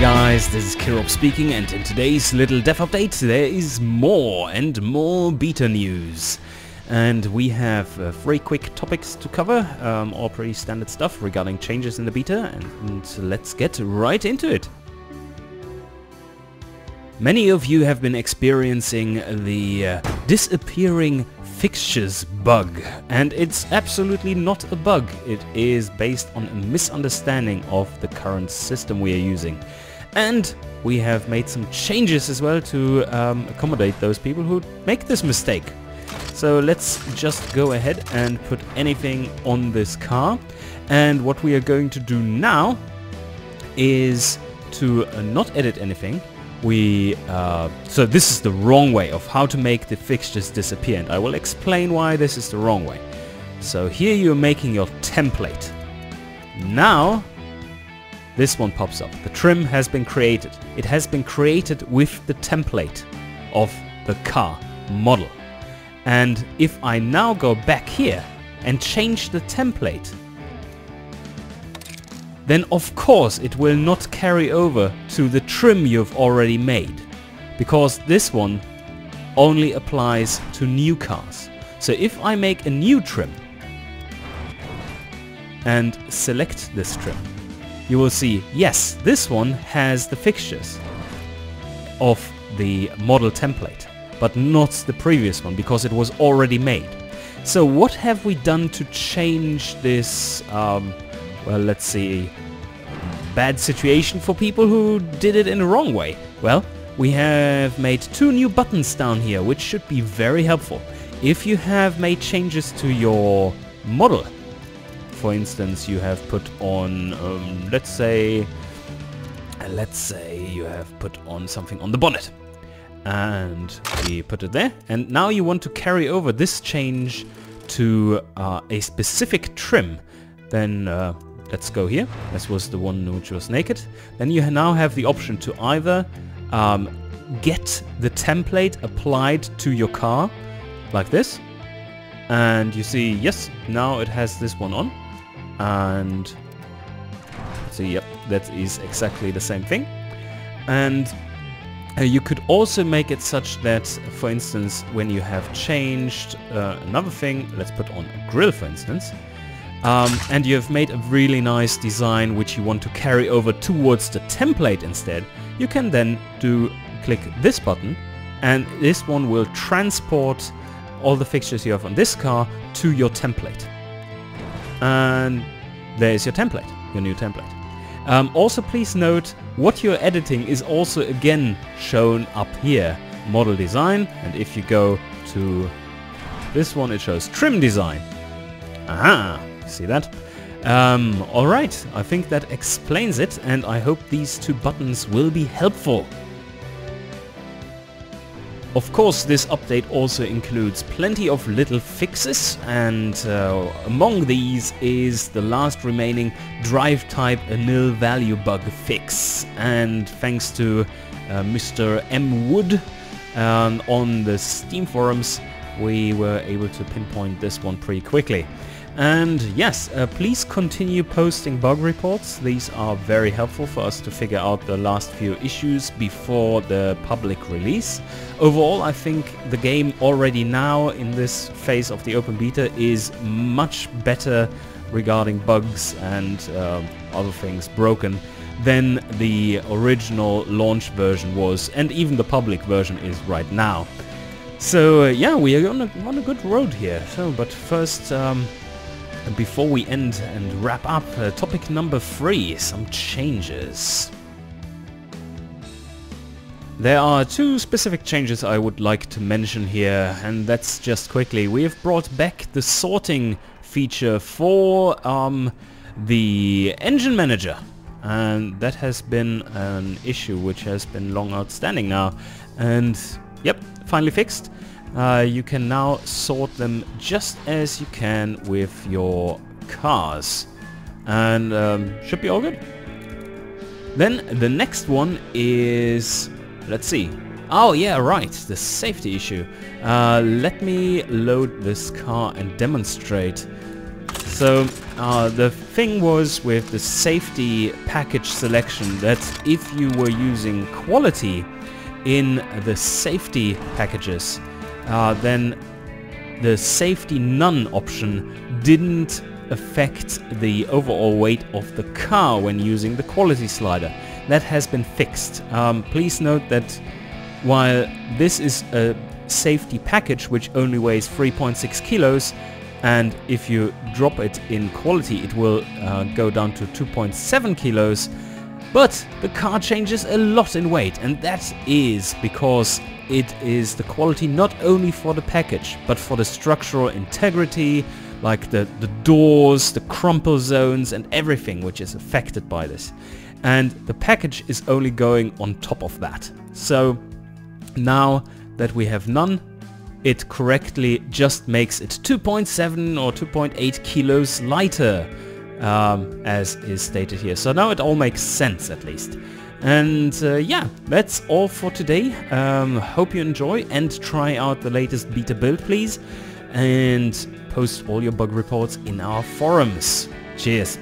Guys, this is Killrob speaking and in today's little dev update there is more and more beta news. And we have uh, three quick topics to cover, um, all pretty standard stuff regarding changes in the beta and, and let's get right into it. Many of you have been experiencing the uh, disappearing fixtures bug and it's absolutely not a bug it is based on a misunderstanding of the current system we are using and we have made some changes as well to um, accommodate those people who make this mistake. So let's just go ahead and put anything on this car. And what we are going to do now is to uh, not edit anything. We uh, so this is the wrong way of how to make the fixtures disappear. And I will explain why this is the wrong way. So here you're making your template. Now this one pops up. The trim has been created. It has been created with the template of the car model. And if I now go back here and change the template then of course it will not carry over to the trim you've already made because this one only applies to new cars. So if I make a new trim and select this trim, you will see, yes, this one has the fixtures of the model template, but not the previous one because it was already made. So what have we done to change this um, well, let's see, bad situation for people who did it in the wrong way. Well, we have made two new buttons down here, which should be very helpful. If you have made changes to your model, for instance, you have put on, um, let's say, let's say you have put on something on the bonnet. And we put it there. And now you want to carry over this change to uh, a specific trim. Then uh, Let's go here. This was the one which was naked. Then you now have the option to either um, get the template applied to your car, like this. And you see, yes, now it has this one on. And so yep, that is exactly the same thing. And uh, you could also make it such that, for instance, when you have changed uh, another thing, let's put on a grill, for instance, um, and you have made a really nice design which you want to carry over towards the template instead, you can then do click this button and this one will transport all the fixtures you have on this car to your template. And there's your template, your new template. Um, also please note what you're editing is also again shown up here, model design, and if you go to this one it shows trim design. Aha! See that? Um, Alright, I think that explains it and I hope these two buttons will be helpful. Of course, this update also includes plenty of little fixes and uh, among these is the last remaining drive type nil value bug fix and thanks to uh, Mr. M. Wood um, on the Steam forums we were able to pinpoint this one pretty quickly. And yes, uh, please continue posting bug reports. These are very helpful for us to figure out the last few issues before the public release. Overall, I think the game already now in this phase of the open beta is much better regarding bugs and uh, other things broken than the original launch version was and even the public version is right now. So uh, yeah, we are on a, on a good road here. So, but first, um, before we end and wrap up, uh, topic number three, some changes. There are two specific changes I would like to mention here, and that's just quickly. We have brought back the sorting feature for um, the engine manager. And that has been an issue which has been long outstanding now. And yep, finally fixed uh, you can now sort them just as you can with your cars. And um, should be all good. Then the next one is... Let's see. Oh yeah, right, the safety issue. Uh, let me load this car and demonstrate So uh, the thing was with the safety package selection that if you were using quality in the safety packages, uh, then the safety none option didn't affect the overall weight of the car when using the quality slider. That has been fixed. Um, please note that while this is a safety package which only weighs 3.6 kilos and if you drop it in quality it will uh, go down to 2.7 kilos but the car changes a lot in weight and that is because it is the quality not only for the package but for the structural integrity like the, the doors, the crumple zones and everything which is affected by this. And the package is only going on top of that. So now that we have none, it correctly just makes it 2.7 or 2.8 kilos lighter um, as is stated here. So now it all makes sense at least. And uh, yeah, that's all for today. Um, hope you enjoy and try out the latest beta build please. And post all your bug reports in our forums. Cheers!